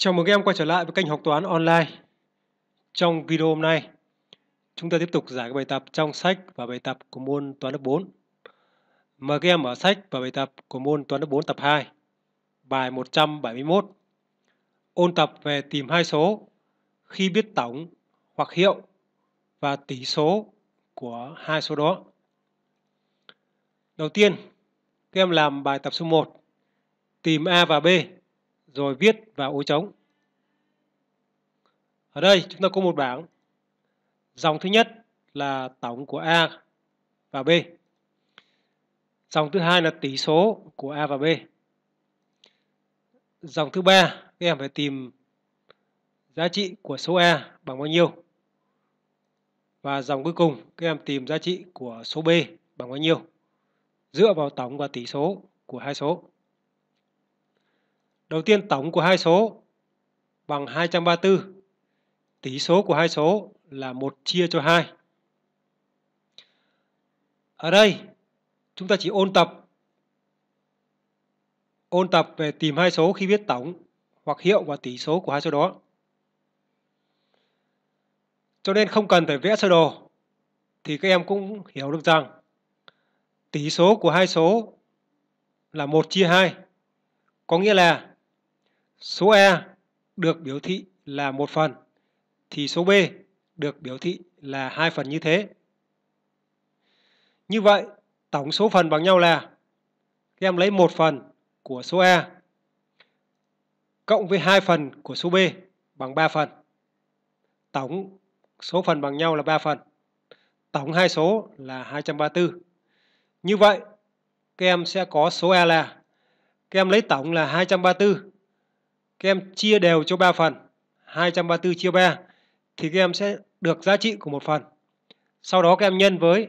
Chào mừng các em quay trở lại với kênh học toán online. Trong video hôm nay, chúng ta tiếp tục giải các bài tập trong sách và bài tập của môn toán lớp 4. Mời các em mở sách và bài tập của môn toán lớp 4 tập 2, bài 171. Ôn tập về tìm hai số khi biết tổng hoặc hiệu và tỷ số của hai số đó. Đầu tiên, các em làm bài tập số 1, tìm A và B rồi viết vào ô trống. Ở đây chúng ta có một bảng. Dòng thứ nhất là tổng của A và B. Dòng thứ hai là tỷ số của A và B. Dòng thứ ba, các em phải tìm giá trị của số A bằng bao nhiêu. Và dòng cuối cùng, các em tìm giá trị của số B bằng bao nhiêu dựa vào tổng và tỷ số của hai số. Đầu tiên, tổng của hai số bằng 234. Tỷ số của hai số là 1 chia cho 2. Ở đây, chúng ta chỉ ôn tập ôn tập về tìm hai số khi biết tổng hoặc hiệu và tỷ số của hai số đó. Cho nên không cần phải vẽ sơ đồ, thì các em cũng hiểu được rằng tỷ số của hai số là 1 chia 2. Có nghĩa là số e được biểu thị là một phần thì số B được biểu thị là hai phần như thế. Như vậy, tổng số phần bằng nhau là các em lấy một phần của số A cộng với hai phần của số B bằng 3 phần. Tổng số phần bằng nhau là 3 phần. Tổng hai số là 234. Như vậy, các em sẽ có số A là các em lấy tổng là 234 các em chia đều cho 3 phần 234 chia 3 thì các em sẽ được giá trị của một phần. Sau đó các em nhân với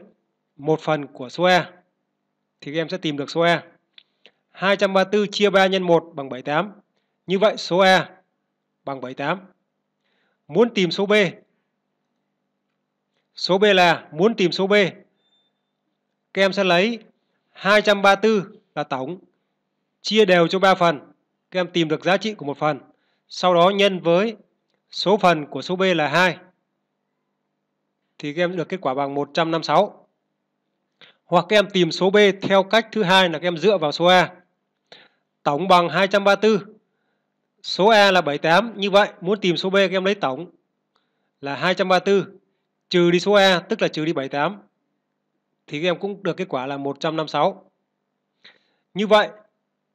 một phần của số E thì các em sẽ tìm được số E 234 chia 3 nhân 1 bằng 78 như vậy số E bằng 78 muốn tìm số B số B là muốn tìm số B, các em sẽ lấy 234 là tổng, chia đều cho 3 phần các em tìm được giá trị của một phần. Sau đó nhân với số phần của số B là 2. Thì các em được kết quả bằng 156. Hoặc các em tìm số B theo cách thứ hai là các em dựa vào số A. Tổng bằng 234. Số A là 78. Như vậy, muốn tìm số B, các em lấy tổng là 234. Trừ đi số A, tức là trừ đi 78. Thì các em cũng được kết quả là 156. Như vậy,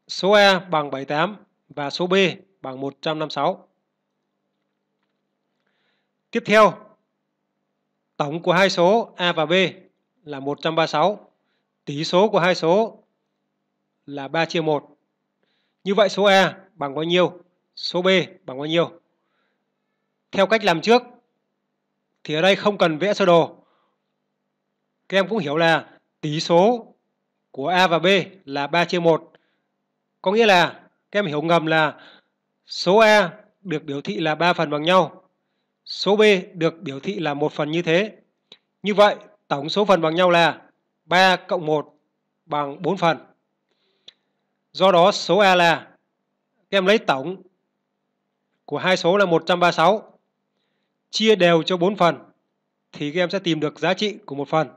số A bằng 78 và số B bằng 156. Tiếp theo, tổng của hai số A và B là 136. Tỷ số của hai số là 3 chia 1. Như vậy số A bằng bao nhiêu? Số B bằng bao nhiêu? Theo cách làm trước thì ở đây không cần vẽ sơ đồ. Các em cũng hiểu là tỷ số của A và B là 3 chia 1. Có nghĩa là các em hiểu ngầm là số A được biểu thị là 3 phần bằng nhau. Số B được biểu thị là một phần như thế. Như vậy, tổng số phần bằng nhau là 3 cộng 1 bằng 4 phần. Do đó số A là các em lấy tổng của hai số là 136 chia đều cho 4 phần thì các em sẽ tìm được giá trị của một phần.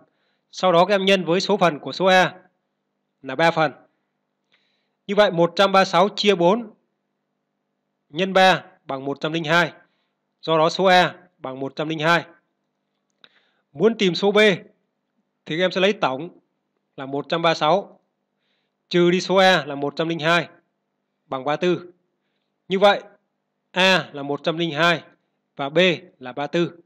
Sau đó các em nhân với số phần của số A là 3 phần. Như vậy 136 chia 4 nhân 3 bằng 102. Do đó số A bằng 102. Muốn tìm số B thì các em sẽ lấy tổng là 136 trừ đi số A là 102 bằng 34. Như vậy A là 102 và B là 34.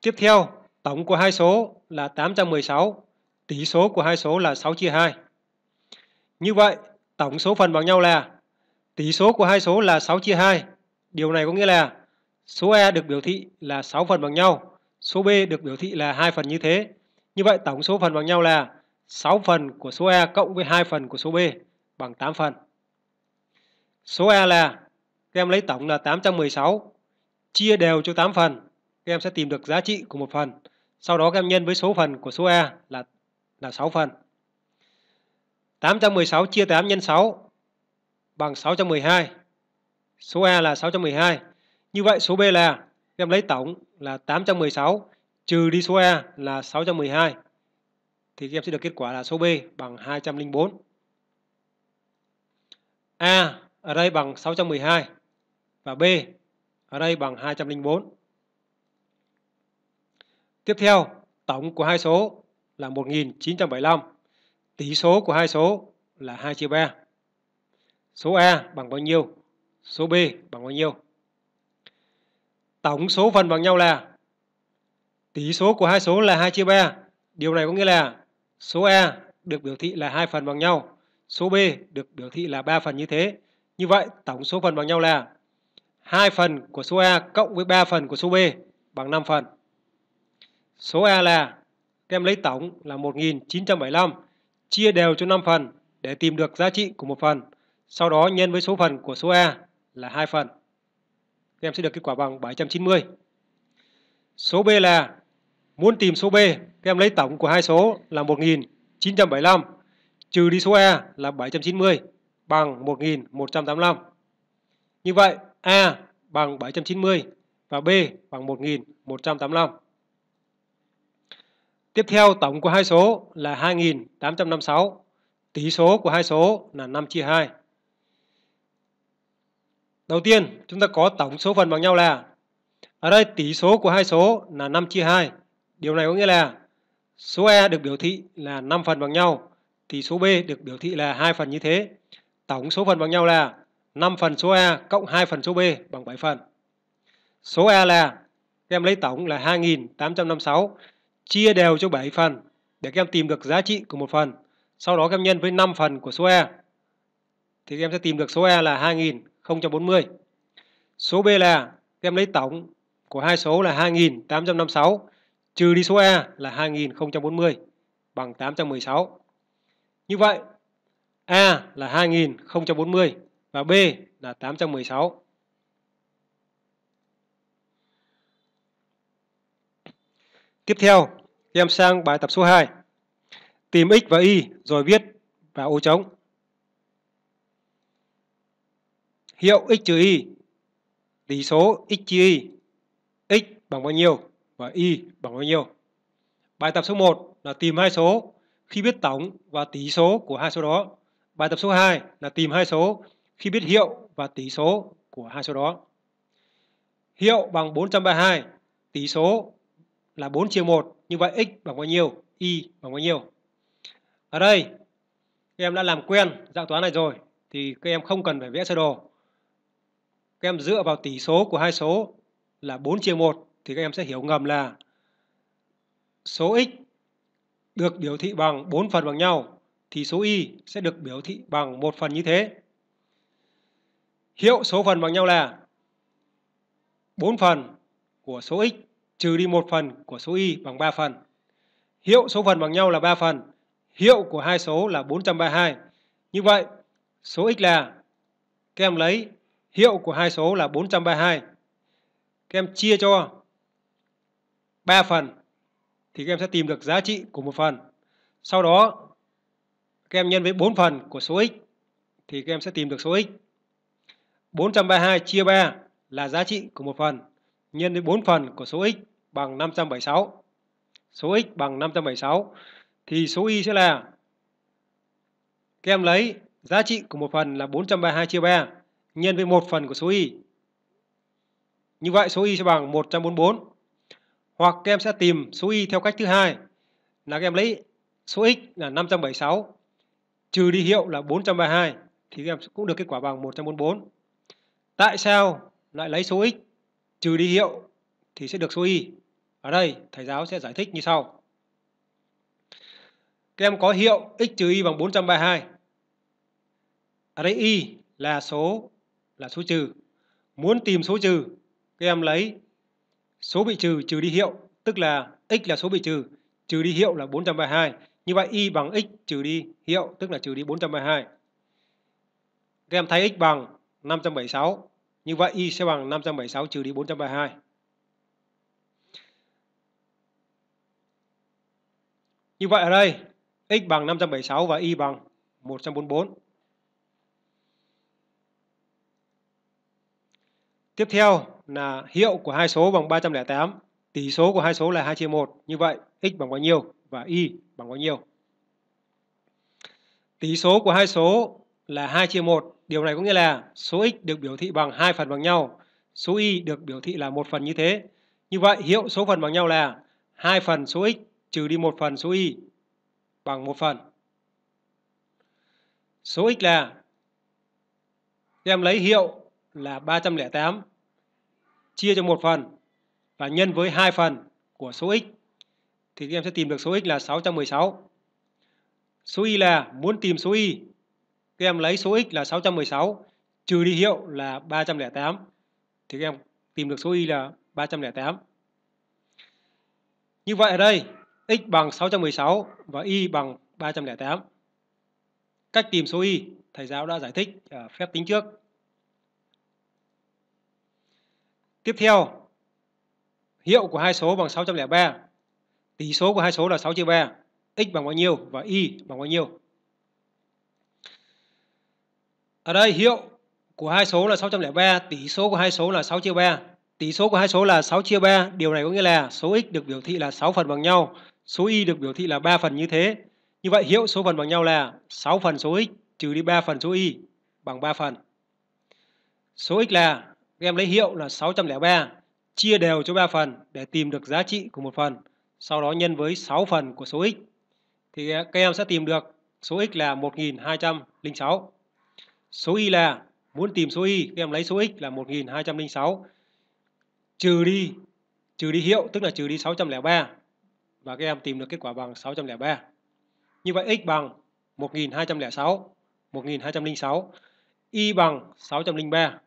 Tiếp theo, tổng của hai số là 816, tỷ số của hai số là 6 chia 2. Như vậy, tổng số phần bằng nhau là tỷ số của hai số là 6 chia 2. Điều này có nghĩa là số A được biểu thị là 6 phần bằng nhau, số B được biểu thị là 2 phần như thế. Như vậy tổng số phần bằng nhau là 6 phần của số A cộng với 2 phần của số B bằng 8 phần. Số A là các em lấy tổng là 816 chia đều cho 8 phần, các em sẽ tìm được giá trị của một phần. Sau đó các em nhân với số phần của số A là là 6 phần. 816 chia 8 nhân 6 bằng 612. Số A là 612. Như vậy số B là em lấy tổng là 816 trừ đi số A là 612 thì em sẽ được kết quả là số B bằng 204. A ở đây bằng 612 và B ở đây bằng 204. Tiếp theo, tổng của hai số là 1975. Tỷ số của hai số là 2 chia 3. Số A bằng bao nhiêu? Số B bằng bao nhiêu? Tổng số phần bằng nhau là tỷ số của hai số là 2 chia 3. Điều này có nghĩa là số A được biểu thị là hai phần bằng nhau, số B được biểu thị là 3 phần như thế. Như vậy tổng số phần bằng nhau là 2 phần của số A cộng với 3 phần của số B bằng 5 phần. Số A là các em lấy tổng là 1975 chia đều cho 5 phần để tìm được giá trị của một phần. Sau đó nhân với số phần của số A là 2 phần. Các em sẽ được kết quả bằng 790. Số B là muốn tìm số B, các em lấy tổng của hai số là 1975 trừ đi số A là 790 bằng 1185. Như vậy A bằng 790 và B bằng 1185. Tiếp theo tổng của hai số là 2856. Tỷ số của hai số là 5 chia 2. Đầu tiên, chúng ta có tổng số phần bằng nhau là, ở đây tỷ số của hai số là 5 chia 2. Điều này có nghĩa là số E được biểu thị là 5 phần bằng nhau thì số B được biểu thị là hai phần như thế. Tổng số phần bằng nhau là 5 phần số A cộng 2 phần số B bằng 7 phần. Số A là, em lấy tổng là 2856 chia đều cho 7 phần để các em tìm được giá trị của một phần. Sau đó các em nhân với 5 phần của số E. thì các em sẽ tìm được số E là 2040. Số B là các em lấy tổng của hai số là 2856 trừ đi số E là 2040 bằng 816. Như vậy A là 2040 và B là 816. Tiếp theo, em sang bài tập số 2. Tìm x và y rồi viết vào ô trống. Hiệu x trừ y, tỷ số x chia y, x bằng bao nhiêu và y bằng bao nhiêu. Bài tập số 1 là tìm hai số khi biết tổng và tỷ số của hai số đó. Bài tập số 2 là tìm hai số khi biết hiệu và tỷ số của hai số đó. Hiệu bằng 432, tỷ số là 4 chia 1, như vậy x bằng bao nhiêu, y bằng bao nhiêu. Ở đây, các em đã làm quen dạng toán này rồi, thì các em không cần phải vẽ sơ đồ. Các em dựa vào tỷ số của hai số là 4 chia 1, thì các em sẽ hiểu ngầm là số x được biểu thị bằng 4 phần bằng nhau, thì số y sẽ được biểu thị bằng một phần như thế. Hiệu số phần bằng nhau là 4 phần của số x trừ đi một phần của số y bằng 3 phần. Hiệu số phần bằng nhau là 3 phần. Hiệu của hai số là 432. Như vậy, số x là các em lấy hiệu của hai số là 432. Các em chia cho 3 phần thì các em sẽ tìm được giá trị của một phần. Sau đó các em nhân với 4 phần của số x thì các em sẽ tìm được số x. 432 chia 3 là giá trị của một phần nhân với 4 phần của số x bằng 576. Số x bằng 576 thì số y sẽ là, các em lấy giá trị của một phần là 432 chia 3 nhân với một phần của số y. Như vậy số y sẽ bằng 144. Hoặc các em sẽ tìm số y theo cách thứ hai là các em lấy số x là 576 trừ đi hiệu là 432 thì các em cũng được kết quả bằng 144. Tại sao lại lấy số x trừ đi hiệu thì sẽ được số y? Ở đây thầy giáo sẽ giải thích như sau. Các em có hiệu x trừ y bằng 432. Ở đây y là số là số trừ. Muốn tìm số trừ, các em lấy số bị trừ trừ đi hiệu, tức là x là số bị trừ, trừ đi hiệu là 432. Như vậy y bằng x trừ đi hiệu, tức là trừ đi 432. Các em thay x bằng 576. Như vậy y sẽ bằng 576 trừ đi 432. Như vậy ở đây, x bằng 576 và y bằng 144. Tiếp theo là hiệu của hai số bằng 308. Tỷ số của hai số là 2 chia 1. Như vậy, x bằng bao nhiêu và y bằng bao nhiêu? Tỷ số của hai số là 2 chia 1. Điều này có nghĩa là số x được biểu thị bằng hai phần bằng nhau. Số y được biểu thị là một phần như thế. Như vậy, hiệu số phần bằng nhau là 2 phần số x trừ đi một phần số y bằng một phần. Số x là em lấy hiệu là 308 chia cho một phần và nhân với hai phần của số x, thì em sẽ tìm được số x là 616. Số y là muốn tìm số y, các em lấy số x là 616 trừ đi hiệu là 308 thì các em tìm được số y là 308. Như vậy ở đây x bằng 616 và y bằng 308. Cách tìm số y thầy giáo đã giải thích ở phép tính trước. Tiếp theo, hiệu của hai số bằng 603. Tỷ số của hai số là 6 chia 3. X bằng bao nhiêu và Y bằng bao nhiêu? Ở đây hiệu của hai số là 603, tỷ số của hai số là 6 chia 3. Tỷ số của hai số là 6 chia 3, điều này có nghĩa là số x được biểu thị là 6 phần bằng nhau, số y được biểu thị là 3 phần như thế. Như vậy hiệu số phần bằng nhau là 6 phần số x trừ đi 3 phần số y bằng 3 phần. Số x là em lấy hiệu là 603 chia đều cho 3 phần để tìm được giá trị của một phần. Sau đó nhân với 6 phần của số x. Thì à, các em sẽ tìm được số x là 1206. Số y là muốn tìm số y, các em lấy số x là 1206 trừ đi trừ đi hiệu tức là trừ đi 603 và các em tìm được kết quả bằng 603. Như vậy x bằng 1206, 1206, y bằng 603.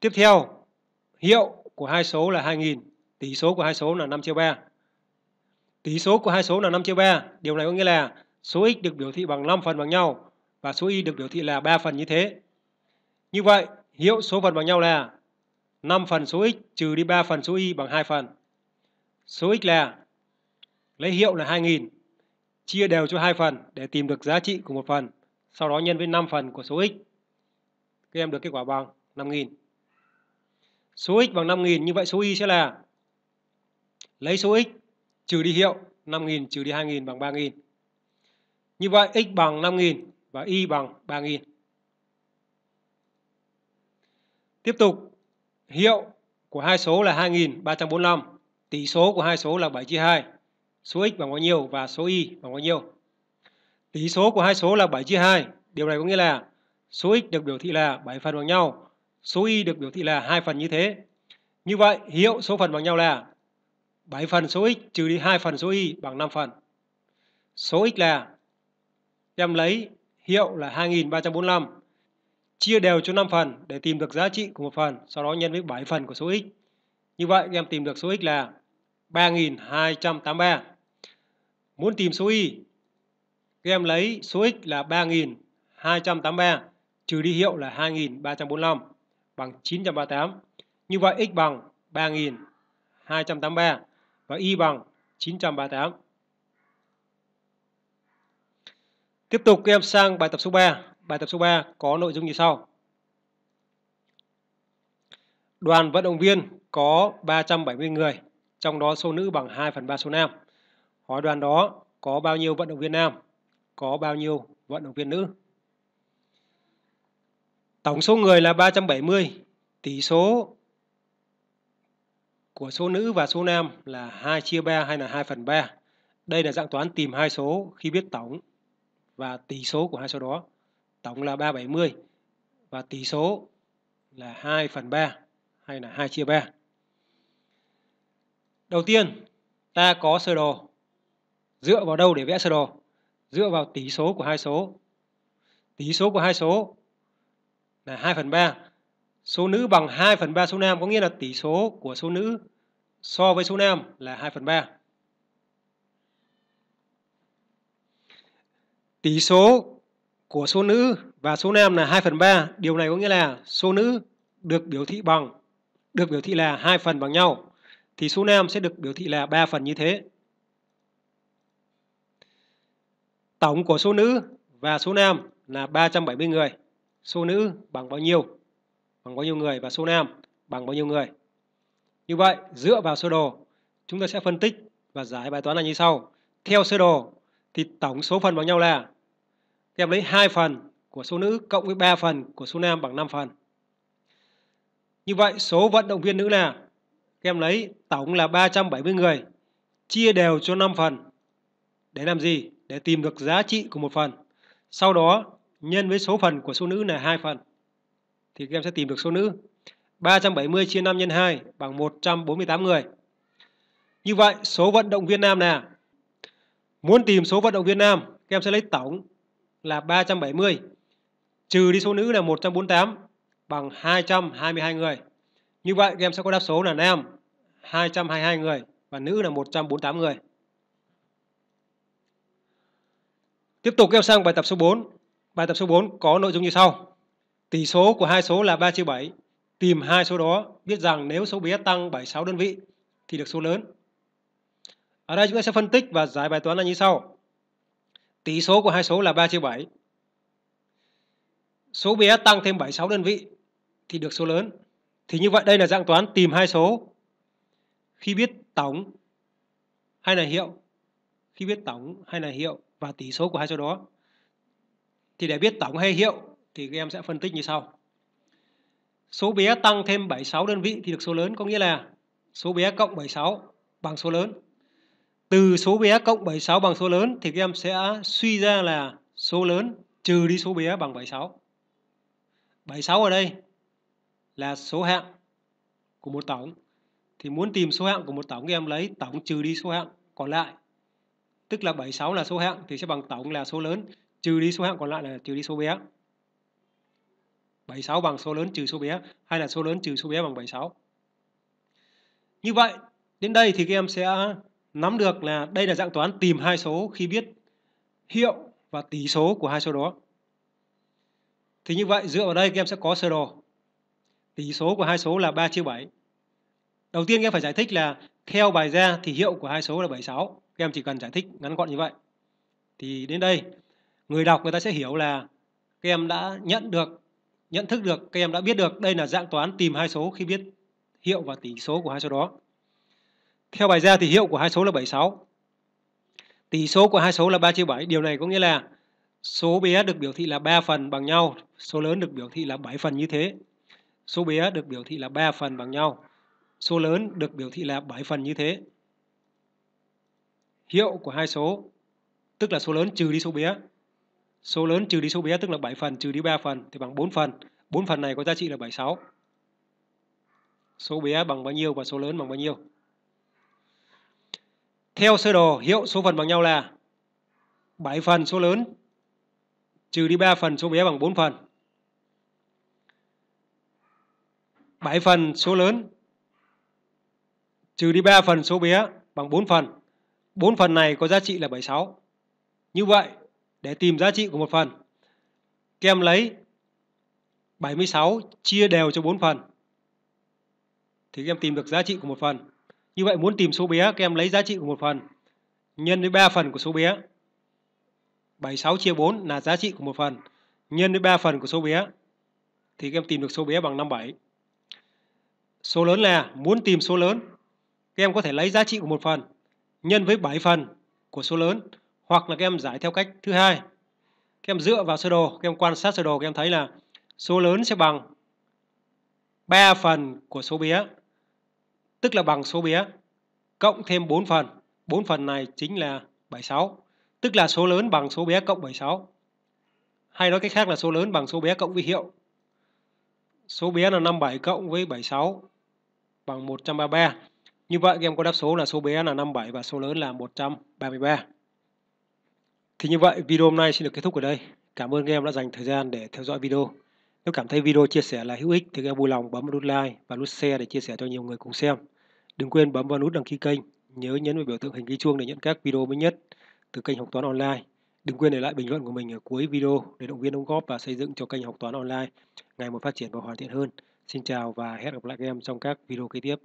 Tiếp theo, hiệu của hai số là 2000, tỷ số của hai số là 5 chia 3. Tỷ số của hai số là 5 chia 3, điều này có nghĩa là số x được biểu thị bằng 5 phần bằng nhau và số y được biểu thị là 3 phần như thế. Như vậy, hiệu số phần bằng nhau là 5 phần số x trừ đi 3 phần số y bằng 2 phần. Số x là lấy hiệu là 2000, chia đều cho 2 phần để tìm được giá trị của một phần, sau đó nhân với 5 phần của số x. Các em được kết quả bằng 5000. Số x bằng 5000 như vậy số y sẽ là lấy số x trừ đi hiệu 5000 trừ đi 2000 bằng 3000. Như vậy x bằng 5000 và y bằng 3000. Tiếp tục, hiệu của hai số là 2345, tỷ số của hai số là 7 chia 2. Số x bằng bao nhiêu và số y bằng bao nhiêu? Tỷ số của hai số là 7 chia 2. Điều này có nghĩa là số x được biểu thị là 7 phần bằng nhau, số y được biểu thị là hai phần như thế. Như vậy, hiệu số phần bằng nhau là 7 phần số x trừ đi 2 phần số y bằng 5 phần. Số x là em lấy hiệu là 2345 chia đều cho 5 phần để tìm được giá trị của một phần, sau đó nhân với 7 phần của số x. Như vậy em tìm được số x là 3283. Muốn tìm số y, các em lấy số x là 3283 trừ đi hiệu là 2345 bằng 938. Như vậy x bằng 3283 và y bằng 938. Tiếp tục các em sang bài tập số 3. Bài tập số 3 có nội dung như sau. Đoàn vận động viên có 370 người, trong đó số nữ bằng 2 phần 3 số nam. Hỏi đoàn đó có bao nhiêu vận động viên nam, có bao nhiêu vận động viên nữ. Tổng số người là 370, tỷ số của số nữ và số nam là 2 chia 3 hay là 2 phần 3. Đây là dạng toán tìm hai số khi biết tổng và tỷ số của hai số đó. Tổng là 370 và tỷ số là 2 phần 3 hay là 2 chia 3. Đầu tiên, ta có sơ đồ. Dựa vào đâu để vẽ sơ đồ? Dựa vào tỷ số của hai số. Tỷ số của hai số là 2 phần 3. Số nữ bằng 2 phần 3 số nam có nghĩa là tỷ số của số nữ so với số nam là 2 phần 3. Tỷ số của số nữ và số nam là 2 phần 3. Điều này có nghĩa là số nữ được biểu thị bằng, được biểu thị là hai phần bằng nhau. Thì số nam sẽ được biểu thị là 3 phần như thế. Tổng của số nữ và số nam là 370 người. số nữ bằng bao nhiêu, bằng bao nhiêu người và số nam bằng bao nhiêu người. Như vậy, dựa vào sơ đồ, chúng ta sẽ phân tích và giải bài toán là như sau. Theo sơ đồ thì tổng số phần bằng nhau là em lấy 2 phần của số nữ cộng với 3 phần của số nam bằng 5 phần. Như vậy số vận động viên nữ là các em lấy tổng là 370 người chia đều cho 5 phần. Để làm gì? Để tìm được giá trị của một phần. Sau đó nhân với số phần của số nữ là 2 phần. Thì các em sẽ tìm được số nữ. 370 chia 5 nhân 2 bằng 148 người. Như vậy số vận động viên nam là muốn tìm số vận động viên nam, các em sẽ lấy tổng là 370 trừ đi số nữ là 148 bằng 222 người. Như vậy các em sẽ có đáp số là nam 222 người và nữ là 148 người. Tiếp tục các em sang bài tập số 4. Bài tập số 4 có nội dung như sau. Tỷ số của hai số là 3 chia 7. Tìm hai số đó, biết rằng nếu số bé tăng 76 đơn vị thì được số lớn. Ở đây chúng ta sẽ phân tích và giải bài toán là như sau. Tỷ số của hai số là 3 chia 7. Số bé tăng thêm 76 đơn vị thì được số lớn. Thì như vậy đây là dạng toán tìm hai số. Khi biết tổng hay là hiệu, khi biết tổng hay là hiệu và tỷ số của hai số đó. Thì để biết tổng hay hiệu thì các em sẽ phân tích như sau. Số bé tăng thêm 76 đơn vị thì được số lớn có nghĩa là số bé cộng 76 bằng số lớn. Từ số bé cộng 76 bằng số lớn thì các em sẽ suy ra là số lớn trừ đi số bé bằng 76. 76 ở đây là số hạng của một tổng. Thì muốn tìm số hạng của một tổng các em lấy tổng trừ đi số hạng còn lại. Tức là 76 là số hạng thì sẽ bằng tổng là số lớn trừ đi số hạng còn lại là trừ đi số bé. 76 bằng số lớn trừ số bé hay là số lớn trừ số bé bằng 76. Như vậy, đến đây thì các em sẽ nắm được là đây là dạng toán tìm hai số khi biết hiệu và tỷ số của hai số đó. Thì như vậy, dựa vào đây các em sẽ có sơ đồ. Tỷ số của hai số là 3 chia 7. Đầu tiên các em phải giải thích là theo bài ra thì hiệu của hai số là 76. Các em chỉ cần giải thích ngắn gọn như vậy. Thì đến đây, người đọc người ta sẽ hiểu là các em đã nhận được, nhận thức được, các em đã biết được đây là dạng toán tìm hai số khi biết hiệu và tỷ số của hai số đó. Theo bài ra thì hiệu của hai số là 76. Tỷ số của hai số là 3 chia 7. Điều này có nghĩa là số bé được biểu thị là 3 phần bằng nhau, số lớn được biểu thị là 7 phần như thế. Số bé được biểu thị là 3 phần bằng nhau, số lớn được biểu thị là 7 phần như thế. Hiệu của hai số tức là số lớn trừ đi số bé. Số lớn trừ đi số bé tức là 7 phần trừ đi 3 phần thì bằng 4 phần. 4 phần này có giá trị là 76. Số bé bằng bao nhiêu và số lớn bằng bao nhiêu? Theo sơ đồ, hiệu số phần bằng nhau là 7 phần số lớn trừ đi 3 phần số bé bằng 4 phần. 7 phần số lớn trừ đi 3 phần số bé bằng 4 phần. 4 phần này có giá trị là 76. Như vậy, để tìm giá trị của một phần, các em lấy 76 chia đều cho 4 phần. Thì các em tìm được giá trị của một phần. Như vậy muốn tìm số bé, các em lấy giá trị của một phần nhân với 3 phần của số bé. 76 chia 4 là giá trị của một phần. Nhân với 3 phần của số bé thì các em tìm được số bé bằng 57. Số lớn là muốn tìm số lớn, các em có thể lấy giá trị của một phần nhân với 7 phần của số lớn hoặc là các em giải theo cách thứ hai. Các em dựa vào sơ đồ, các em quan sát sơ đồ các em thấy là số lớn sẽ bằng 3 phần của số bé tức là bằng số bé cộng thêm 4 phần. 4 phần này chính là 76, tức là số lớn bằng số bé cộng 76. Hay nói cách khác là số lớn bằng số bé cộng với hiệu. Số bé là 57 cộng với 76 bằng 133. Như vậy các em có đáp số là số bé là 57 và số lớn là 133. Thì như vậy video hôm nay xin được kết thúc ở đây. Cảm ơn các em đã dành thời gian để theo dõi video. Nếu cảm thấy video chia sẻ là hữu ích thì các em vui lòng bấm vào nút like và nút share để chia sẻ cho nhiều người cùng xem. Đừng quên bấm vào nút đăng ký kênh, nhớ nhấn vào biểu tượng hình ghi chuông để nhận các video mới nhất từ kênh học toán online. Đừng quên để lại bình luận của mình ở cuối video để động viên đóng góp và xây dựng cho kênh học toán online ngày một phát triển và hoàn thiện hơn. Xin chào và hẹn gặp lại các em trong các video kế tiếp.